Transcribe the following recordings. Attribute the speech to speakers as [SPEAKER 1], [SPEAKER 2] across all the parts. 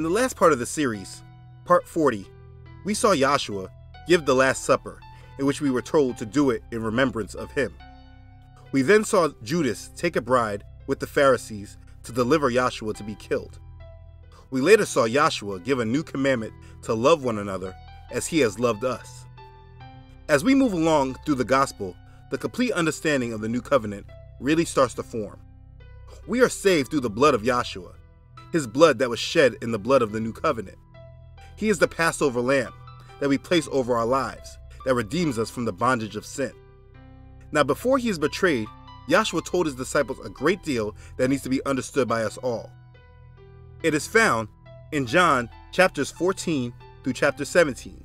[SPEAKER 1] In the last part of the series, part 40, we saw Yahshua give the Last Supper, in which we were told to do it in remembrance of him. We then saw Judas take a bride with the Pharisees to deliver Yahshua to be killed. We later saw Yahshua give a new commandment to love one another as he has loved us. As we move along through the gospel, the complete understanding of the new covenant really starts to form. We are saved through the blood of Yahshua, his blood that was shed in the blood of the new covenant. He is the Passover lamb that we place over our lives, that redeems us from the bondage of sin. Now, before he is betrayed, Yahshua told his disciples a great deal that needs to be understood by us all. It is found in John chapters 14 through chapter 17.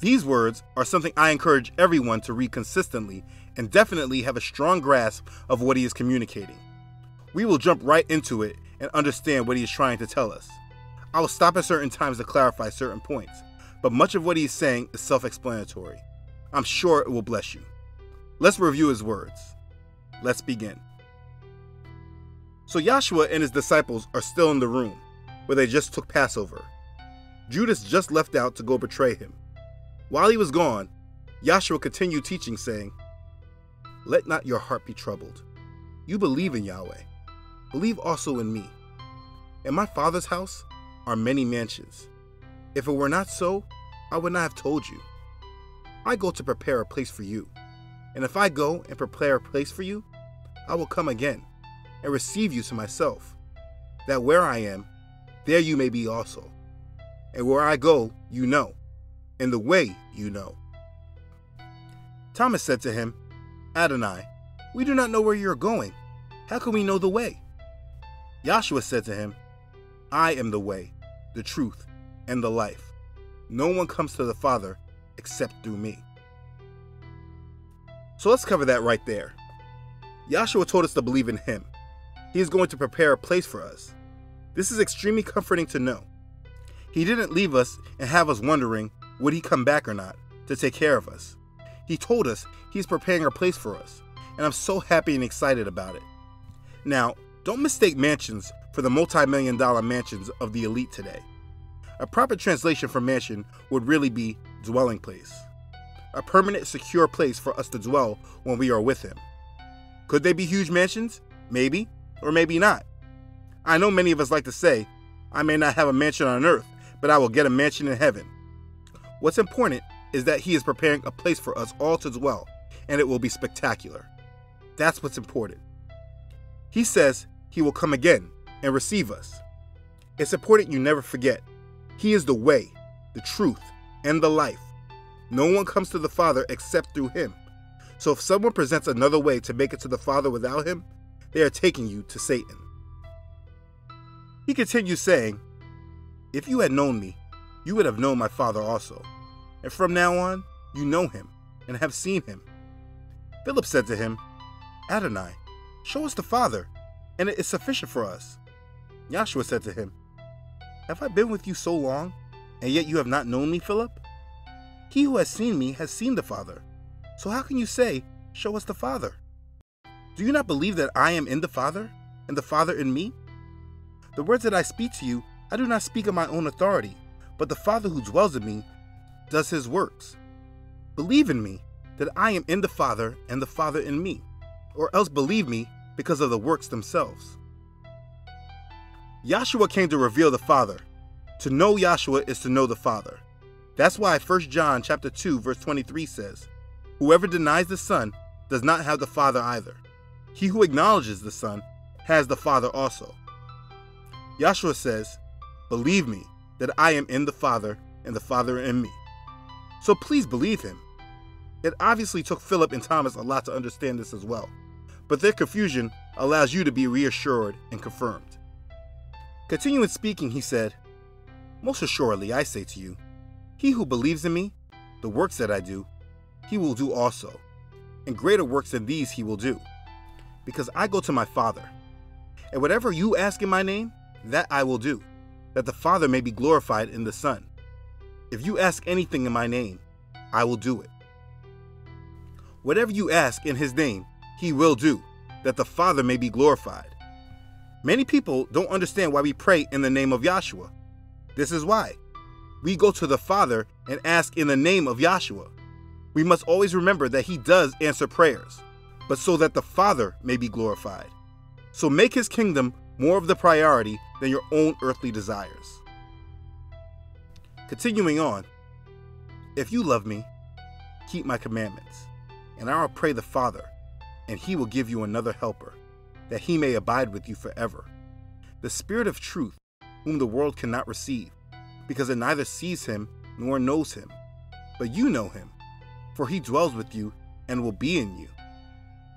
[SPEAKER 1] These words are something I encourage everyone to read consistently and definitely have a strong grasp of what he is communicating. We will jump right into it and understand what he is trying to tell us. I will stop at certain times to clarify certain points, but much of what he is saying is self explanatory. I'm sure it will bless you. Let's review his words. Let's begin. So Yahshua and his disciples are still in the room where they just took Passover. Judas just left out to go betray him. While he was gone, Yahshua continued teaching, saying, Let not your heart be troubled. You believe in Yahweh. Believe also in me. In my Father's house are many mansions. If it were not so, I would not have told you. I go to prepare a place for you. And if I go and prepare a place for you, I will come again and receive you to myself, that where I am, there you may be also. And where I go, you know, and the way you know. Thomas said to him, Adonai, we do not know where you are going. How can we know the way? Yahshua said to him, I am the way, the truth, and the life. No one comes to the Father except through me. So let's cover that right there. Yahshua told us to believe in him. He is going to prepare a place for us. This is extremely comforting to know. He didn't leave us and have us wondering, would he come back or not, to take care of us. He told us he's preparing a place for us, and I'm so happy and excited about it. Now, don't mistake mansions for the multi million dollar mansions of the elite today. A proper translation for mansion would really be dwelling place a permanent, secure place for us to dwell when we are with Him. Could they be huge mansions? Maybe, or maybe not. I know many of us like to say, I may not have a mansion on earth, but I will get a mansion in heaven. What's important is that He is preparing a place for us all to dwell, and it will be spectacular. That's what's important. He says He will come again and receive us. It's important you never forget He is the way, the truth, and the life. No one comes to the Father except through him. So if someone presents another way to make it to the Father without him, they are taking you to Satan. He continues saying, If you had known me, you would have known my Father also. And from now on, you know him and have seen him. Philip said to him, Adonai, show us the Father, and it is sufficient for us. Yahshua said to him, Have I been with you so long, and yet you have not known me, Philip? He who has seen me has seen the Father. So how can you say, Show us the Father? Do you not believe that I am in the Father, and the Father in me? The words that I speak to you, I do not speak of my own authority, but the Father who dwells in me does his works. Believe in me that I am in the Father and the Father in me, or else believe me because of the works themselves. Yahshua came to reveal the Father. To know Yahshua is to know the Father. That's why 1 John chapter 2 verse 23 says, Whoever denies the Son does not have the Father either. He who acknowledges the Son has the Father also. Yahshua says, Believe me that I am in the Father and the Father in me. So please believe him. It obviously took Philip and Thomas a lot to understand this as well, but their confusion allows you to be reassured and confirmed. Continuing speaking, he said, Most assuredly, I say to you, he who believes in me, the works that I do, he will do also, and greater works than these he will do, because I go to my Father. And whatever you ask in my name, that I will do, that the Father may be glorified in the Son. If you ask anything in my name, I will do it. Whatever you ask in his name, he will do, that the Father may be glorified. Many people don't understand why we pray in the name of Yahshua. This is why. We go to the Father and ask in the name of Yahshua. We must always remember that He does answer prayers, but so that the Father may be glorified. So make His kingdom more of the priority than your own earthly desires. Continuing on, if you love me, keep my commandments, and I will pray the Father, and he will give you another helper, that he may abide with you forever. The Spirit of truth, whom the world cannot receive, because it neither sees him nor knows him. But you know him, for he dwells with you and will be in you.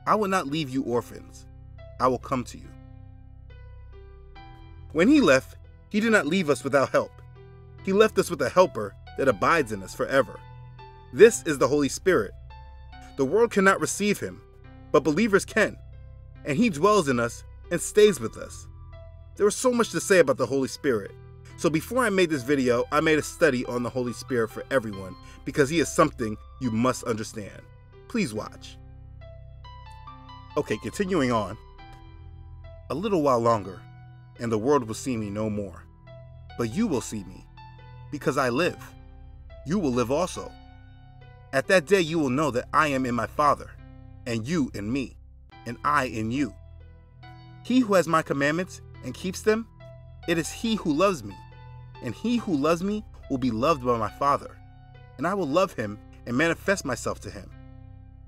[SPEAKER 1] I will not leave you orphans, I will come to you. When he left, he did not leave us without help. He left us with a helper that abides in us forever. This is the Holy Spirit. The world cannot receive him, but believers can, and he dwells in us and stays with us. There is so much to say about the Holy Spirit. So before I made this video, I made a study on the Holy Spirit for everyone because he is something you must understand. Please watch. Okay, continuing on. A little while longer, and the world will see me no more. But you will see me, because I live. You will live also. At that day you will know that I am in my Father, and you in me, and I in you. He who has my commandments and keeps them, it is he who loves me. And he who loves me will be loved by my Father, and I will love him and manifest myself to him.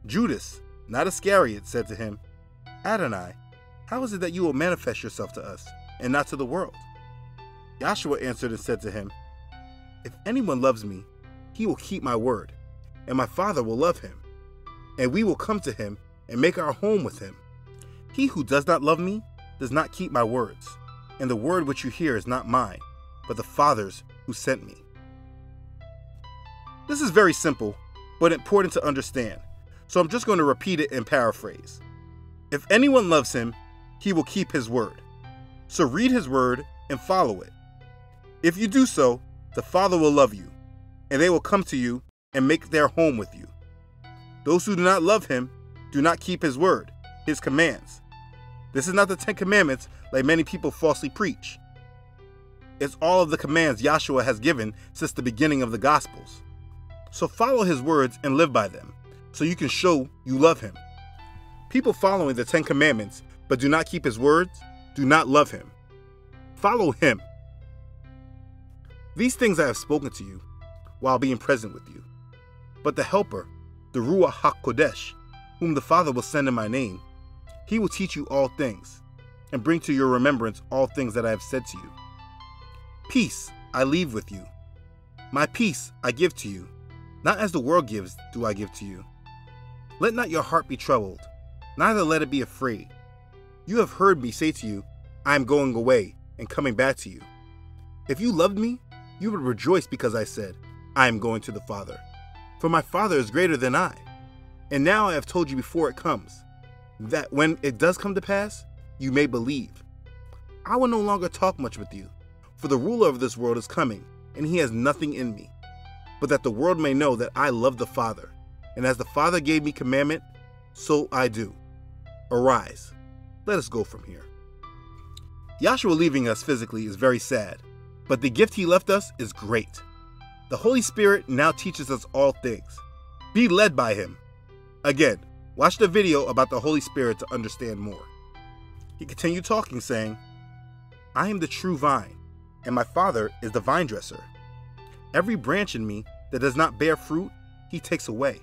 [SPEAKER 1] Judas, not Iscariot, said to him, Adonai, how is it that you will manifest yourself to us and not to the world? Yahshua answered and said to him, If anyone loves me, he will keep my word, and my Father will love him, and we will come to him and make our home with him. He who does not love me does not keep my words, and the word which you hear is not mine, but the Father's who sent me. This is very simple, but important to understand, so I'm just going to repeat it and paraphrase. If anyone loves him, he will keep his word. So read his word and follow it. If you do so, the Father will love you, and they will come to you and make their home with you. Those who do not love him do not keep his word, his commands. This is not the Ten Commandments like many people falsely preach. It's all of the commands Yahshua has given since the beginning of the Gospels. So follow his words and live by them, so you can show you love him. People following the Ten Commandments but do not keep his words do not love him. Follow him. These things I have spoken to you while being present with you. But the Helper, the Ruach HaKodesh, whom the Father will send in my name, he will teach you all things, and bring to your remembrance all things that I have said to you. Peace I leave with you. My peace I give to you. Not as the world gives do I give to you. Let not your heart be troubled, neither let it be afraid. You have heard me say to you, I am going away and coming back to you. If you loved me, you would rejoice because I said, I am going to the Father. For my Father is greater than I. And now I have told you before it comes, that when it does come to pass, you may believe. I will no longer talk much with you, for the ruler of this world is coming, and he has nothing in me. But that the world may know that I love the Father, and as the Father gave me commandment, so I do. Arise, let us go from here. Yahshua leaving us physically is very sad, but the gift he left us is great. The Holy Spirit now teaches us all things. Be led by him. Again, watch the video about the Holy Spirit to understand more. He continued talking, saying, I am the true vine, and my Father is the vine dresser. Every branch in me that does not bear fruit, he takes away.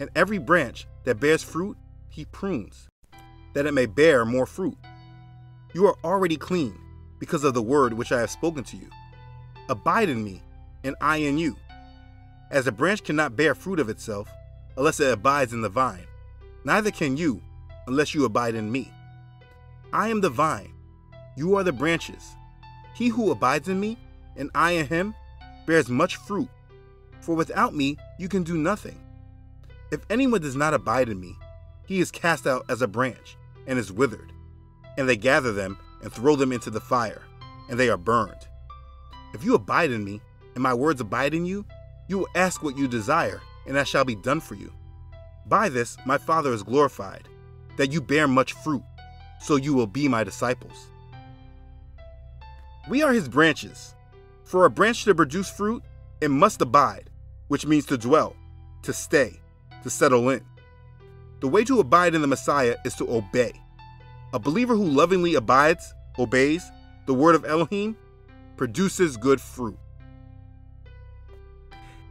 [SPEAKER 1] And every branch that bears fruit, he prunes, that it may bear more fruit. You are already clean because of the word which I have spoken to you. Abide in me, and I in you. As a branch cannot bear fruit of itself unless it abides in the vine, neither can you unless you abide in me. I am the vine, you are the branches. He who abides in me, and I in him, bears much fruit, for without me you can do nothing. If anyone does not abide in me, he is cast out as a branch and is withered, and they gather them and throw them into the fire, and they are burned. If you abide in me, and my words abide in you, you will ask what you desire, and that shall be done for you. By this my Father is glorified, that you bear much fruit, so you will be my disciples. We are his branches. For a branch to produce fruit, it must abide, which means to dwell, to stay, to settle in. The way to abide in the Messiah is to obey. A believer who lovingly abides, obeys, the word of Elohim produces good fruit.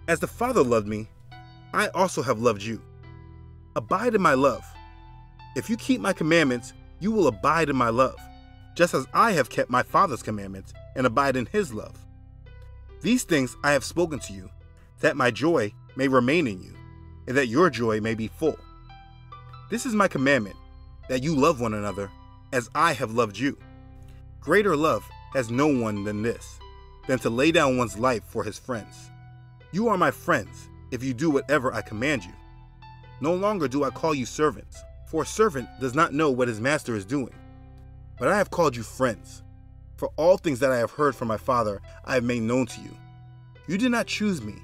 [SPEAKER 1] As the Father loved me, I also have loved you. Abide in my love. If you keep my commandments, you will abide in my love, just as I have kept my Father's commandments and abide in his love. These things I have spoken to you, that my joy may remain in you, and that your joy may be full. This is my commandment, that you love one another as I have loved you. Greater love has no one than this, than to lay down one's life for his friends. You are my friends if you do whatever I command you. No longer do I call you servants, for a servant does not know what his master is doing. But I have called you friends, for all things that I have heard from my Father I have made known to you. You did not choose me,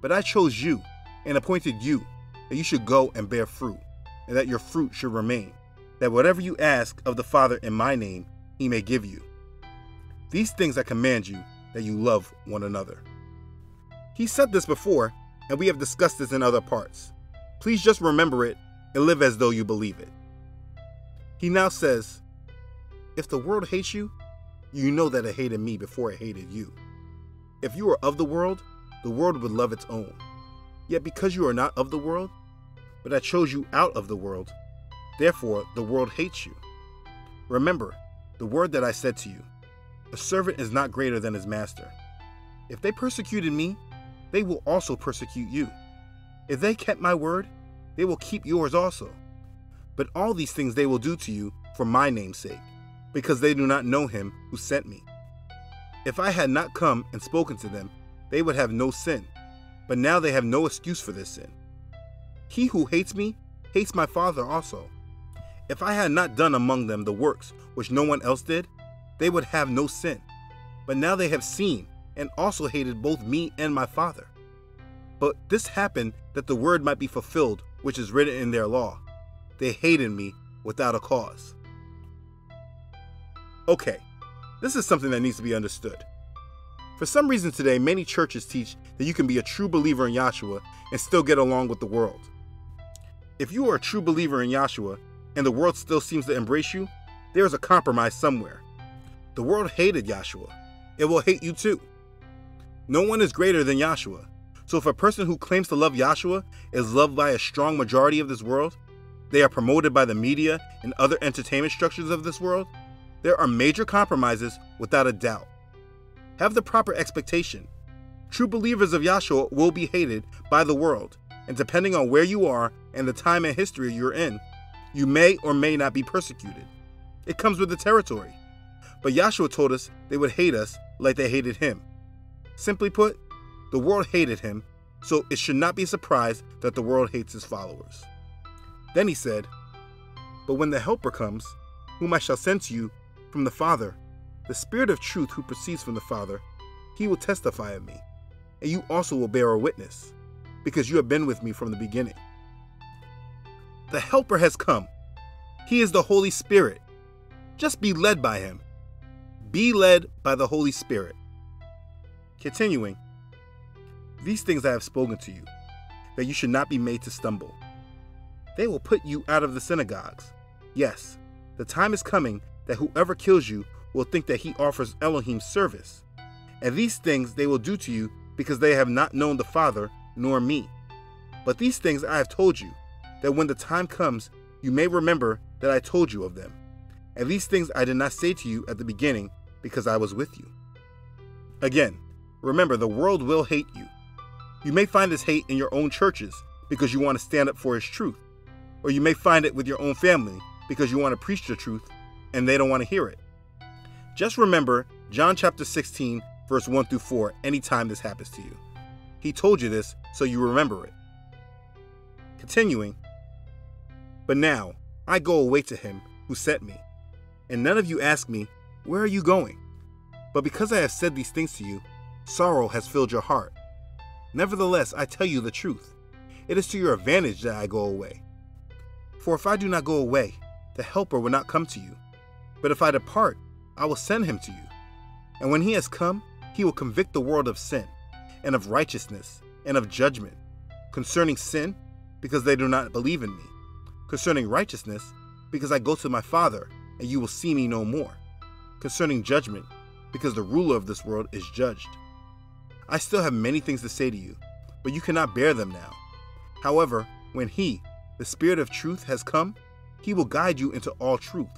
[SPEAKER 1] but I chose you and appointed you that you should go and bear fruit, and that your fruit should remain, that whatever you ask of the Father in my name, he may give you. These things I command you, that you love one another. He said this before, and we have discussed this in other parts. Please just remember it and live as though you believe it. He now says, If the world hates you, you know that it hated me before it hated you. If you are of the world, the world would love its own. Yet because you are not of the world, but I chose you out of the world, therefore the world hates you. Remember the word that I said to you A servant is not greater than his master. If they persecuted me, they will also persecute you. If they kept my word, they will keep yours also. But all these things they will do to you for my name's sake, because they do not know him who sent me. If I had not come and spoken to them, they would have no sin, but now they have no excuse for this sin. He who hates me hates my Father also. If I had not done among them the works which no one else did, they would have no sin. But now they have seen and also hated both me and my Father. But this happened that the word might be fulfilled, which is written in their law. They hated me without a cause. Okay, this is something that needs to be understood. For some reason today, many churches teach that you can be a true believer in Yahshua and still get along with the world. If you are a true believer in Yahshua and the world still seems to embrace you, there is a compromise somewhere. The world hated Yahshua. It will hate you too. No one is greater than Yahshua. So if a person who claims to love Yahshua is loved by a strong majority of this world, they are promoted by the media and other entertainment structures of this world, there are major compromises without a doubt. Have the proper expectation. True believers of Yahshua will be hated by the world, and depending on where you are and the time and history you're in, you may or may not be persecuted. It comes with the territory. But Yahshua told us they would hate us like they hated him. Simply put, the world hated him, so it should not be surprised that the world hates his followers. Then he said, But when the Helper comes, whom I shall send to you from the Father, the Spirit of truth who proceeds from the Father, he will testify of me, and you also will bear a witness, because you have been with me from the beginning. The Helper has come. He is the Holy Spirit. Just be led by him. Be led by the Holy Spirit. Continuing, these things I have spoken to you, that you should not be made to stumble. They will put you out of the synagogues. Yes, the time is coming that whoever kills you will think that he offers Elohim service. And these things they will do to you because they have not known the Father nor me. But these things I have told you, that when the time comes, you may remember that I told you of them. And these things I did not say to you at the beginning because I was with you. Again, Remember, the world will hate you. You may find this hate in your own churches because you want to stand up for His truth, or you may find it with your own family because you want to preach the truth and they don't want to hear it. Just remember John chapter 16, verse 1 through 4, anytime this happens to you. He told you this so you remember it. Continuing, but now I go away to him who sent me, and none of you ask me, Where are you going? But because I have said these things to you, sorrow has filled your heart. Nevertheless, I tell you the truth. It is to your advantage that I go away. For if I do not go away, the Helper will not come to you. But if I depart, I will send him to you. And when he has come, he will convict the world of sin, and of righteousness, and of judgment. Concerning sin, because they do not believe in me. Concerning righteousness, because I go to my Father, and you will see me no more. Concerning judgment, because the ruler of this world is judged. I still have many things to say to you, but you cannot bear them now. However, when He, the Spirit of truth, has come, He will guide you into all truth.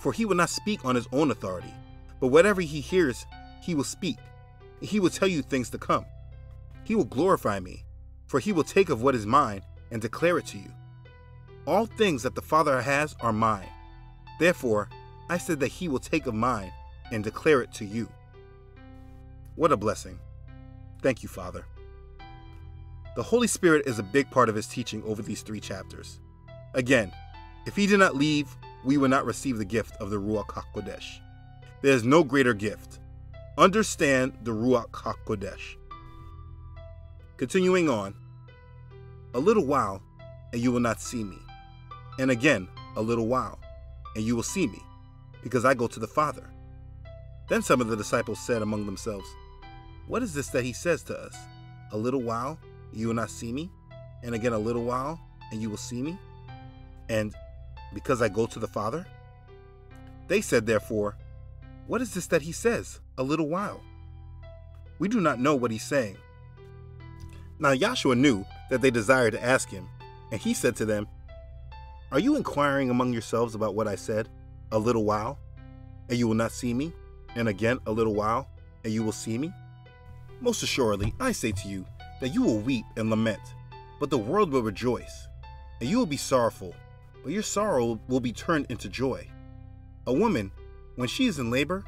[SPEAKER 1] For He will not speak on His own authority, but whatever He hears, He will speak. And he will tell you things to come. He will glorify me, for He will take of what is mine and declare it to you. All things that the Father has are mine. Therefore, I said that He will take of mine and declare it to you. What a blessing. Thank you, Father. The Holy Spirit is a big part of his teaching over these three chapters. Again, if he did not leave, we would not receive the gift of the Ruach HaKodesh. There is no greater gift. Understand the Ruach HaKodesh. Continuing on, a little while, and you will not see me. And again, a little while, and you will see me, because I go to the Father. Then some of the disciples said among themselves, What is this that he says to us? A little while, you will not see me, and again a little while, and you will see me, and because I go to the Father? They said, therefore, What is this that he says, a little while? We do not know what he's saying. Now Yahshua knew that they desired to ask him, and he said to them, Are you inquiring among yourselves about what I said, a little while, and you will not see me, and again a little while, and you will see me? Most assuredly, I say to you, that you will weep and lament, but the world will rejoice. And you will be sorrowful, but your sorrow will be turned into joy. A woman, when she is in labor,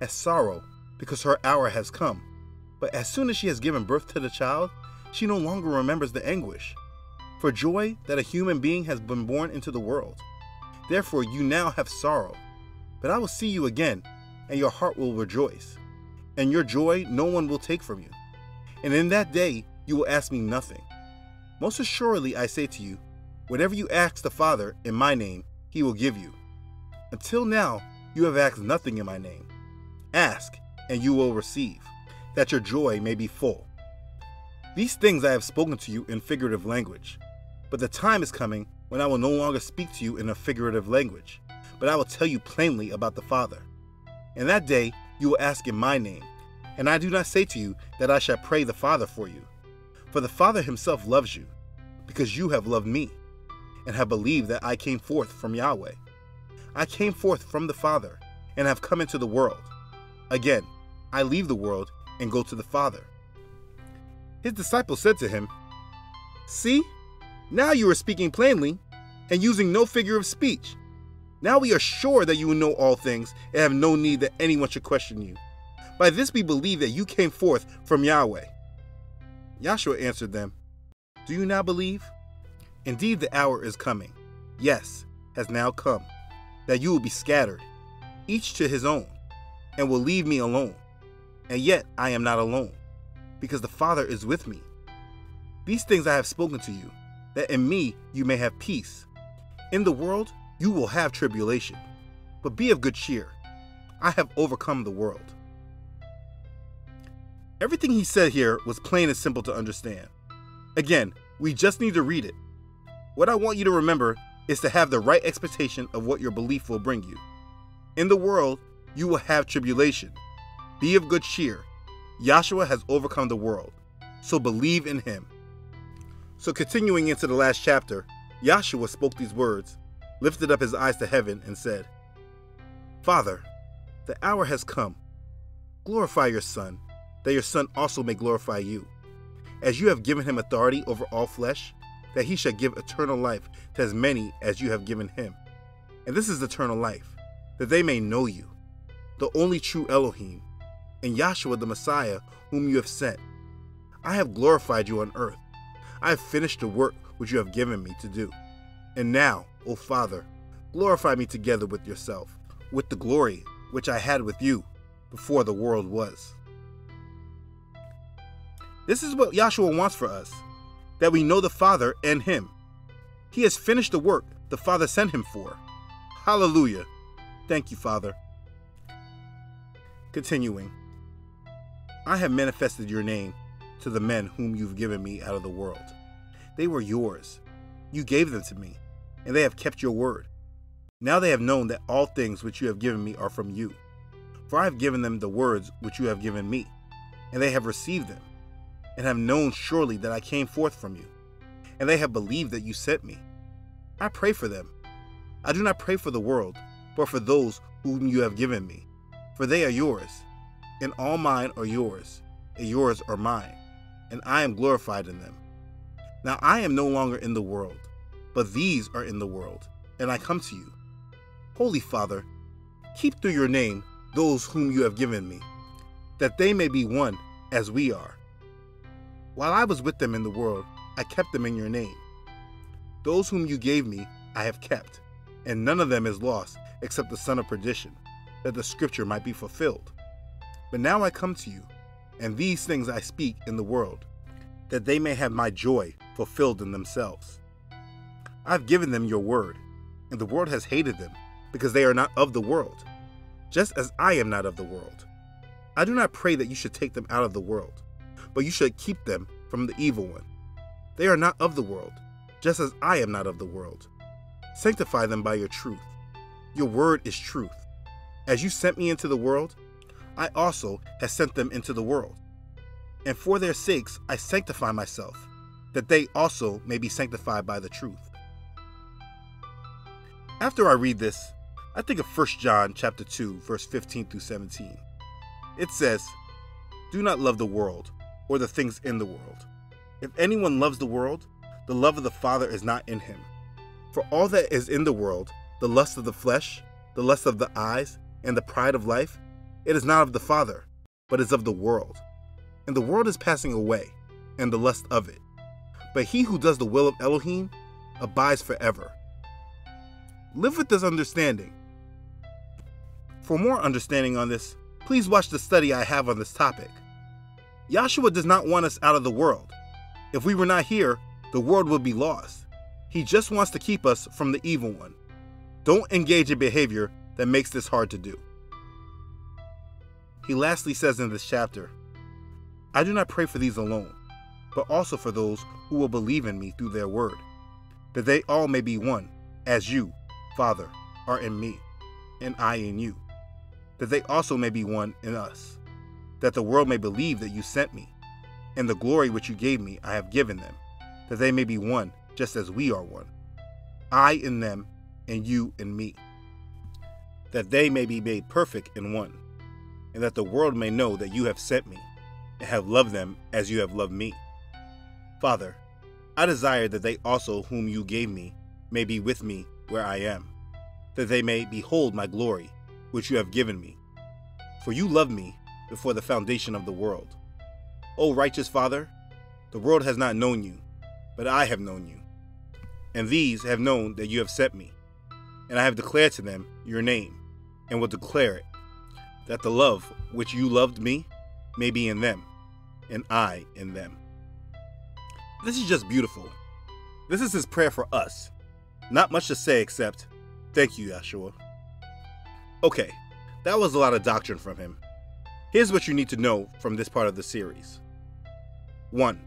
[SPEAKER 1] has sorrow because her hour has come. But as soon as she has given birth to the child, she no longer remembers the anguish for joy that a human being has been born into the world. Therefore, you now have sorrow, but I will see you again, and your heart will rejoice, and your joy no one will take from you. And in that day you will ask me nothing. Most assuredly, I say to you, whatever you ask the Father in my name, he will give you. Until now, you have asked nothing in my name. Ask, and you will receive, that your joy may be full. These things I have spoken to you in figurative language, but the time is coming when I will no longer speak to you in a figurative language, but I will tell you plainly about the Father. In that day, you will ask in my name. And I do not say to you that I shall pray the Father for you. For the Father himself loves you, because you have loved me, and have believed that I came forth from Yahweh. I came forth from the Father, and have come into the world. Again, I leave the world and go to the Father. His disciples said to him, See, now you are speaking plainly, and using no figure of speech. Now we are sure that you know all things, and have no need that anyone should question you. By this we believe that you came forth from Yahweh. Yahshua answered them, Do you now believe? Indeed, the hour is coming. Yes, has now come, that you will be scattered, each to his own, and will leave me alone. And yet I am not alone, because the Father is with me. These things I have spoken to you, that in me you may have peace. In the world you will have tribulation, but be of good cheer. I have overcome the world. Everything he said here was plain and simple to understand. Again, we just need to read it. What I want you to remember is to have the right expectation of what your belief will bring you. In the world, you will have tribulation. Be of good cheer. Yahshua has overcome the world, so believe in him. So, continuing into the last chapter, Yahshua spoke these words, lifted up his eyes to heaven, and said, Father, the hour has come. Glorify your Son that your Son also may glorify you. As you have given him authority over all flesh, that he shall give eternal life to as many as you have given him. And this is eternal life, that they may know you, the only true Elohim, and Yahshua the Messiah, whom you have sent. I have glorified you on earth. I have finished the work which you have given me to do. And now, O Father, glorify me together with yourself, with the glory which I had with you before the world was. This is what Yahshua wants for us that we know the Father and Him. He has finished the work the Father sent Him for. Hallelujah. Thank you, Father. Continuing, I have manifested your name to the men whom you've given me out of the world. They were yours. You gave them to me, and they have kept your word. Now they have known that all things which you have given me are from you. For I have given them the words which you have given me, and they have received them, and have known surely that I came forth from you, and they have believed that you sent me. I pray for them. I do not pray for the world, but for those whom you have given me, for they are yours, and all mine are yours, and yours are mine, and I am glorified in them. Now I am no longer in the world, but these are in the world, and I come to you. Holy Father, keep through your name those whom you have given me, that they may be one as we are. While I was with them in the world, I kept them in your name. Those whom you gave me, I have kept, and none of them is lost except the son of perdition, that the scripture might be fulfilled. But now I come to you, and these things I speak in the world, that they may have my joy fulfilled in themselves. I have given them your word, and the world has hated them because they are not of the world, just as I am not of the world. I do not pray that you should take them out of the world, but you should keep them from the evil one. They are not of the world, just as I am not of the world. Sanctify them by your truth. Your word is truth. As you sent me into the world, I also have sent them into the world. And for their sakes I sanctify myself, that they also may be sanctified by the truth. After I read this, I think of 1 John chapter 2, verse 15 through 17. It says, Do not love the world or the things in the world. If anyone loves the world, the love of the Father is not in him. For all that is in the world, the lust of the flesh, the lust of the eyes, and the pride of life, it is not of the Father, but is of the world. And the world is passing away, and the lust of it. But he who does the will of Elohim abides forever. Live with this understanding for more understanding on this, please watch the study I have on this topic. Yahshua does not want us out of the world. If we were not here, the world would be lost. He just wants to keep us from the evil one. Don't engage in behavior that makes this hard to do. He lastly says in this chapter, I do not pray for these alone, but also for those who will believe in me through their word, that they all may be one, as you, Father, are in me, and I in you that they also may be one in us, that the world may believe that you sent me, and the glory which you gave me I have given them, that they may be one just as we are one, I in them, and you in me, that they may be made perfect in one, and that the world may know that you have sent me, and have loved them as you have loved me. Father, I desire that they also whom you gave me may be with me where I am, that they may behold my glory which you have given me. For you loved me before the foundation of the world. O righteous Father, the world has not known you, but I have known you. And these have known that you have sent me. And I have declared to them your name, and will declare it, that the love which you loved me may be in them, and I in them. This is just beautiful. This is his prayer for us. Not much to say except, thank you, Yahshua. Okay, that was a lot of doctrine from him. Here's what you need to know from this part of the series 1.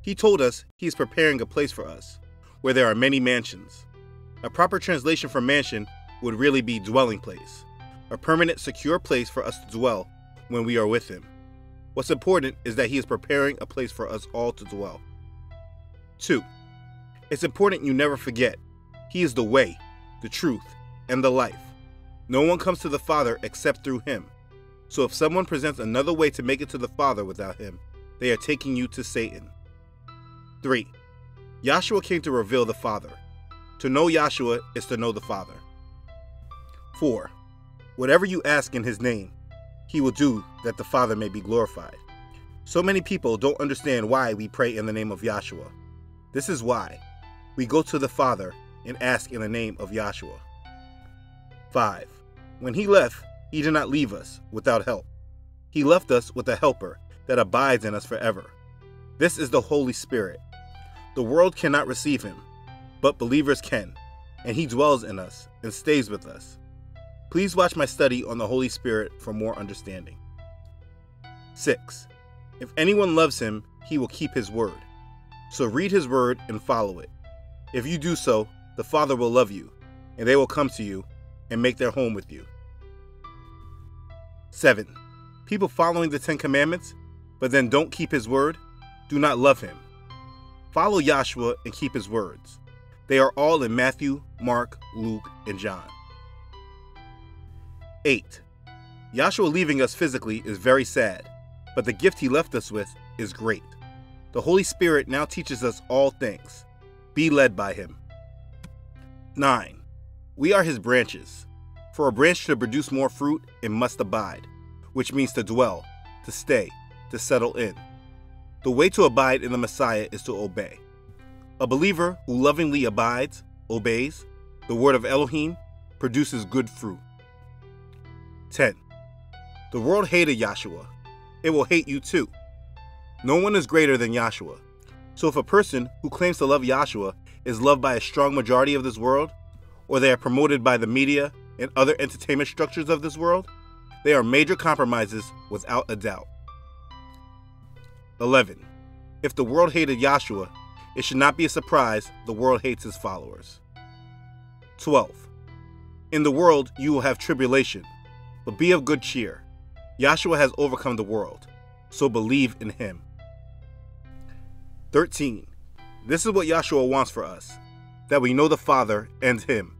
[SPEAKER 1] He told us he is preparing a place for us, where there are many mansions. A proper translation for mansion would really be dwelling place, a permanent, secure place for us to dwell when we are with him. What's important is that he is preparing a place for us all to dwell. 2. It's important you never forget he is the way, the truth, and the life. No one comes to the Father except through him. So if someone presents another way to make it to the Father without him, they are taking you to Satan. 3. Yahshua came to reveal the Father. To know Yahshua is to know the Father. 4. Whatever you ask in his name, he will do that the Father may be glorified. So many people don't understand why we pray in the name of Yahshua. This is why. We go to the Father and ask in the name of Yahshua. 5. When he left, he did not leave us without help. He left us with a helper that abides in us forever. This is the Holy Spirit. The world cannot receive him, but believers can, and he dwells in us and stays with us. Please watch my study on the Holy Spirit for more understanding. 6. If anyone loves him, he will keep his word. So read his word and follow it. If you do so, the Father will love you, and they will come to you and make their home with you. 7. People following the Ten Commandments, but then don't keep his word, do not love him. Follow Yahshua and keep his words. They are all in Matthew, Mark, Luke, and John. 8. Yahshua leaving us physically is very sad, but the gift he left us with is great. The Holy Spirit now teaches us all things. Be led by him. 9. We are his branches. For a branch to produce more fruit, it must abide, which means to dwell, to stay, to settle in. The way to abide in the Messiah is to obey. A believer who lovingly abides, obeys, the word of Elohim, produces good fruit. 10. The world hated Yahshua. It will hate you too. No one is greater than Yahshua. So if a person who claims to love Yahshua is loved by a strong majority of this world, or they are promoted by the media and other entertainment structures of this world, they are major compromises without a doubt. 11. If the world hated Yahshua, it should not be a surprise the world hates his followers. 12. In the world you will have tribulation, but be of good cheer. Yahshua has overcome the world, so believe in him. 13. This is what Yahshua wants for us that we know the Father and him.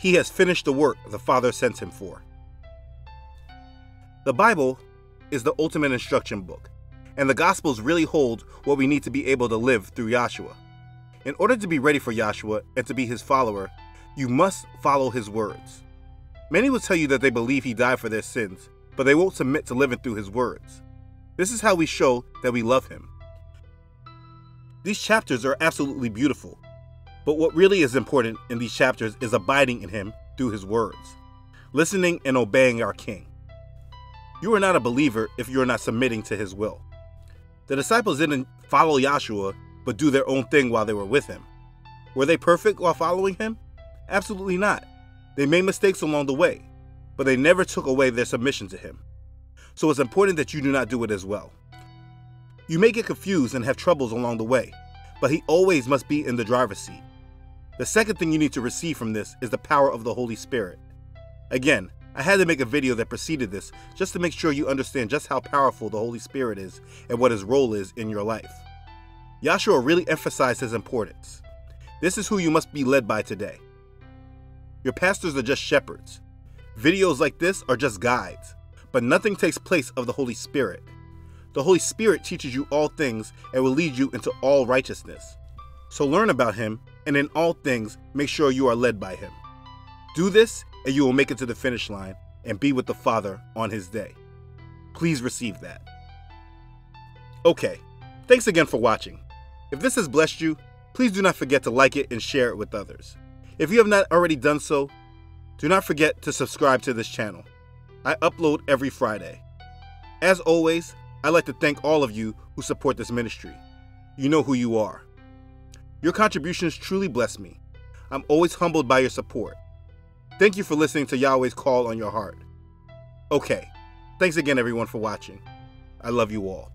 [SPEAKER 1] He has finished the work the Father sent him for. The Bible is the ultimate instruction book and the Gospels really hold what we need to be able to live through Yahshua. In order to be ready for Yahshua and to be his follower, you must follow his words. Many will tell you that they believe he died for their sins, but they won't submit to living through his words. This is how we show that we love him. These chapters are absolutely beautiful, but what really is important in these chapters is abiding in him through his words, listening and obeying our King. You are not a believer if you are not submitting to his will. The disciples didn't follow Yahshua, but do their own thing while they were with him. Were they perfect while following him? Absolutely not. They made mistakes along the way, but they never took away their submission to him. So it's important that you do not do it as well. You may get confused and have troubles along the way, but he always must be in the driver's seat. The second thing you need to receive from this is the power of the Holy Spirit. Again, I had to make a video that preceded this just to make sure you understand just how powerful the Holy Spirit is and what his role is in your life. Yahshua really emphasized his importance. This is who you must be led by today. Your pastors are just shepherds. Videos like this are just guides, but nothing takes place of the Holy Spirit. The Holy Spirit teaches you all things and will lead you into all righteousness. So learn about him, and in all things, make sure you are led by him. Do this, and you will make it to the finish line and be with the Father on his day. Please receive that. Okay, thanks again for watching. If this has blessed you, please do not forget to like it and share it with others. If you have not already done so, do not forget to subscribe to this channel. I upload every Friday. As always, I'd like to thank all of you who support this ministry. You know who you are. Your contributions truly bless me. I'm always humbled by your support. Thank you for listening to Yahweh's call on your heart. Okay, thanks again, everyone, for watching. I love you all.